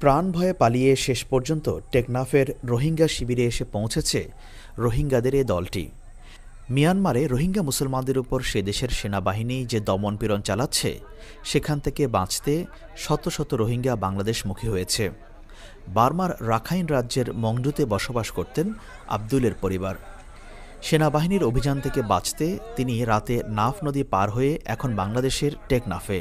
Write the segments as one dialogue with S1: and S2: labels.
S1: প্রাণ ভয়ে পালিয়ে শেষ পর্যন্ত টেকনাফের রোহিঙ্গা শিবিরে এসে পৌঁছেছে রোহিঙ্গাদের এ দলটি। মিয়ানমারে রোহিঙ্গা মুসলমানদের উপর সে দেশের সেনাবাহিনী যে দমনপীড়ন চালাচ্ছে, সেখান থেকে বাঁচতে শত শত রোহিঙ্গা বাংলাদেশমুখী হয়েছে। বার্মার রাখাইন রাজ্যের মংডুতে বসবাস করতেন আব্দুলের পরিবার। সেনাবাহিনীর অভিযান থেকে বাঁচতে তিনি রাতে নাফ নদী পার হয়ে এখন বাংলাদেশের টেকনাফে।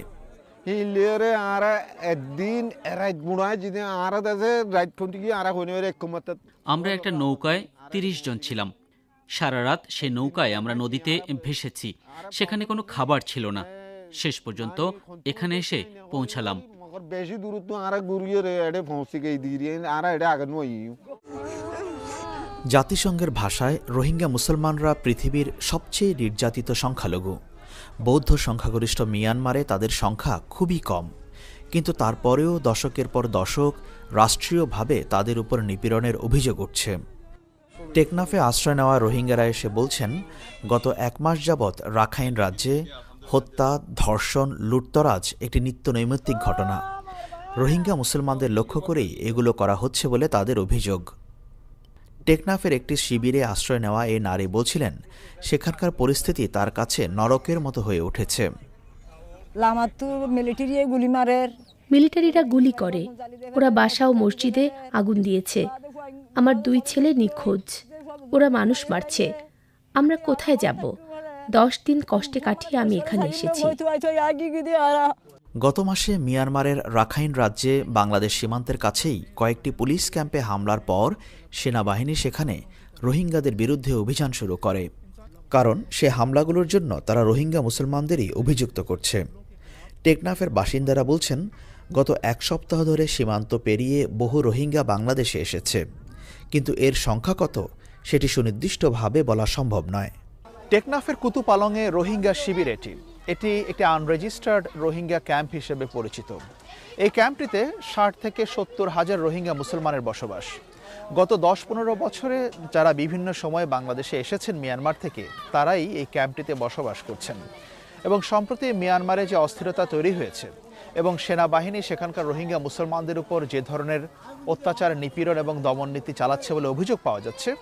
S2: হিলিয়রে আরা একদিন রাত বুড়ায় যদি আরা দাসে রাত ফোন থেকে আরা হইনে এক
S3: আমরা একটা নৌকায় তিরিশ জন ছিলাম। সারা রাত সে নৌকায় আমরা নদীতে ভেসেছি। সেখানে কোনো খাবার ছিল না। শেষ পর্যন্ত এখানে এসে পৌঁছালাম।
S2: বেশি দূরত্ব আরা গুরিয়ে রে এডে পৌঁছে গই দিয়ে আরা এডে আগে নই
S1: জাতিসংঘের ভাষায় রোহিঙ্গা মুসলমানরা পৃথিবীর সবচেয়ে নির্যাতিত সংখ্যালঘু। বৌদ্ধ সংখ্যাগরিষ্ঠ মিয়ানমারে তাদের সংখ্যা খুবই কম। কিন্তু তারপরেও দশকের পর দশক রাষ্ট্রীয়ভাবে তাদের উপর নিপীড়নের অভিযোগ উঠছে। টেকনাফে আশ্রয় নেওয়া রোহিঙ্গারা এসে বলছেন, গত এক মাস যাবৎ রাখাইন রাজ্যে হত্যা, ধর্ষণ, লুটতরাজ একটি নিত্য নৈমিত্তিক ঘটনা। রোহিঙ্গা মুসলমানদের লক্ষ্য করেই এগুলো করা হচ্ছে বলে তাদের অভিযোগ। টেকনাফের একটি শিবিরে আশ্রয় নেওয়া এই নারী বলছিলেন সেখানকার পরিস্থিতি তার কাছে নরকের মতো হয়ে উঠেছে
S4: মিলিটারিরা গুলি করে ওরা বাসা ও মসজিদে আগুন দিয়েছে আমার দুই ছেলে নিখোঁজ ওরা মানুষ মারছে আমরা কোথায় যাব দশ দিন কষ্টে কাটিয়ে আমি এখানে এসেছি
S1: গত মাসে মিয়ানমারের রাখাইন রাজ্যে বাংলাদেশ সীমান্তের কাছেই কয়েকটি পুলিশ ক্যাম্পে হামলার পর সেনাবাহিনী সেখানে রোহিঙ্গাদের বিরুদ্ধে অভিযান শুরু করে। কারণ সে হামলাগুলোর জন্য তারা রোহিঙ্গা মুসলমানদেরই অভিযুক্ত করছে। টেকনাফের বাসিন্দারা বলছেন, গত এক সপ্তাহ ধরে সীমান্ত পেরিয়ে বহু রোহিঙ্গা বাংলাদেশে এসেছে। কিন্তু এর সংখ্যা কত, সেটি সুনির্দিষ্টভাবে বলা সম্ভব নয়। টেকনাফের কুতুপালংয়ে রোহিঙ্গা শিবির এটি। এটি একটি আনরেজিস্টার্ড রোহিঙ্গা ক্যাম্প হিসেবে পরিচিত। এই ক্যাম্পটিতে ষাট থেকে সত্তর হাজার রোহিঙ্গা মুসলমানের বসবাস। গত দশ পনেরো বছরে যারা বিভিন্ন সময়ে বাংলাদেশে এসেছেন মিয়ানমার থেকে, তারাই এই ক্যাম্পটিতে বসবাস করছেন। এবং সম্প্রতি মিয়ানমারে যে অস্থিরতা তৈরি হয়েছে এবং সেনাবাহিনী সেখানকার রোহিঙ্গা মুসলমানদের উপর যে ধরনের অত্যাচার, নিপীড়ন এবং দমননীতি চালাচ্ছে বলে অভিযোগ পাওয়া যাচ্ছে,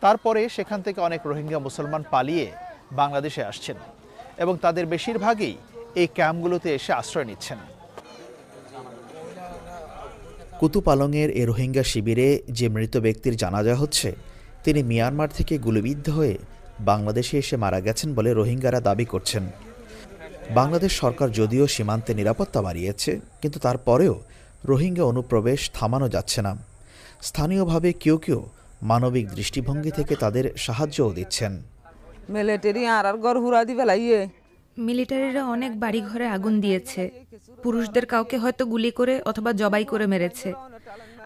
S1: তারপরে সেখান থেকে অনেক রোহিঙ্গা মুসলমান পালিয়ে বাংলাদেশে আসছেন। এবং তাদের বেশিরভাগই এই ক্যাম্পগুলোতে এসে আশ্রয় নিচ্ছেন। কুতুপালংয়ের এ রোহিঙ্গা শিবিরে যে মৃত ব্যক্তির জানাজা হচ্ছে, তিনি মিয়ানমার থেকে গুলিবিদ্ধ হয়ে বাংলাদেশে এসে মারা গেছেন বলে রোহিঙ্গারা দাবি করছেন। বাংলাদেশ সরকার যদিও সীমান্তে নিরাপত্তা বাড়িয়েছে, কিন্তু তারপরেও রোহিঙ্গা অনুপ্রবেশ থামানো যাচ্ছে না। স্থানীয়ভাবে কেউ কেউ মানবিক দৃষ্টিভঙ্গি থেকে তাদের সাহায্যও দিচ্ছেন।
S5: মিলিটারি আর আর গর হুরা দি ফেলাইয়ে
S6: মিলিটারিরা অনেক বাড়ি ঘরে আগুন দিয়েছে। পুরুষদের কাউকে হয়তো গুলি করে অথবা জবাই করে মেরেছে।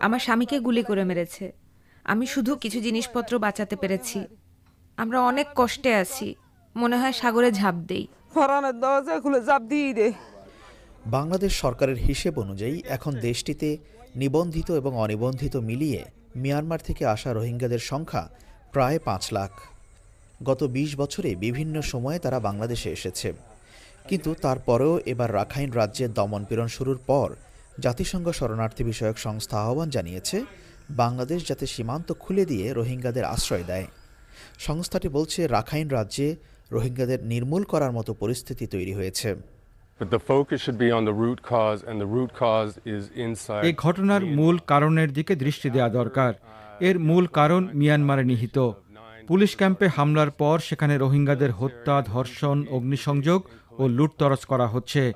S6: আমার স্বামীকে গুলি করে মেরেছে। আমি শুধু কিছু জিনিসপত্র বাঁচাতে পেরেছি। আমরা অনেক কষ্টে আছি। মনে হয় সাগরে ঝাঁপ দেই।
S5: ফরানের দরজা খুলে ঝাঁপ দিয়ে দে
S1: বাংলাদেশ সরকারের হিসেব অনুযায়ী এখন দেশটিতে নিবন্ধিত এবং অনিবন্ধিত মিলিয়ে মিয়ানমার থেকে আসা রোহিঙ্গাদের সংখ্যা প্রায় পাঁচ লাখ। গত ২০ বছরে বিভিন্ন সময়ে তারা বাংলাদেশে এসেছে। কিন্তু তারপরেও এবার রাখাইন রাজ্যে দমনপীড়ন শুরুর পর জাতিসংঘ শরণার্থী বিষয়ক সংস্থা আহ্বান জানিয়েছে বাংলাদেশ যাতে সীমান্ত খুলে দিয়ে রোহিঙ্গাদের আশ্রয় দেয়। সংস্থাটি বলছে রাখাইন রাজ্যে রোহিঙ্গাদের নির্মূল করার মতো পরিস্থিতি তৈরি হয়েছে.
S7: এই ঘটনার মূল কারণের দিকে দৃষ্টি দেওয়া দরকার। এর মূল কারণ মিয়ানমারে নিহিত। পুলিশ ক্যাম্পে হামলার পর সেখানে রোহিঙ্গাদের হত্যা, ধর্ষণ, অগ্নিসংযোগ ও লুটতরস করা হচ্ছে।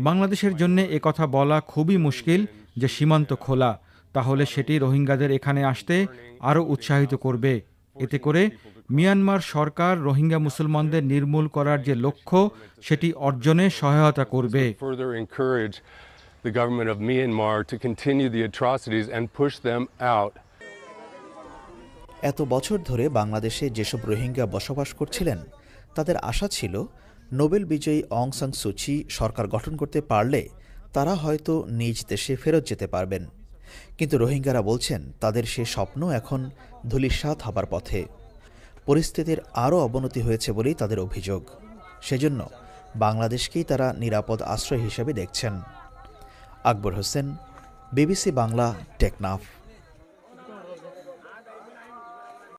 S7: বাংলাদেশের জন্য কথা বলা খুবই মুশকিল যে সীমান্ত খোলা। তাহলে সেটি রোহিঙ্গাদের এখানে আসতে আরও উৎসাহিত করবে। এতে করে মিয়ানমার সরকার রোহিঙ্গা মুসলমানদের নির্মূল করার যে লক্ষ্য, সেটি অর্জনে সহায়তা করবে।
S8: The government of Myanmar to continue the atrocities and push them out.
S1: এত বছর ধরে বাংলাদেশে যেসব রোহিঙ্গা বসবাস করছিলেন, তাদের আশা ছিল নোবেল বিজয়ী অং সাং সুচি সরকার গঠন করতে পারলে তারা হয়তো নিজ দেশে ফেরত যেতে পারবেন। কিন্তু রোহিঙ্গারা বলছেন, তাদের সে স্বপ্ন এখন ধূলিসাৎ হবার পথে। পরিস্থিতির আরও অবনতি হয়েছে বলেই তাদের অভিযোগ। সেজন্য বাংলাদেশকেই তারা নিরাপদ আশ্রয় হিসেবে দেখছেন। আকবর হোসেন, বিবিসি বাংলা, টেকনাফ।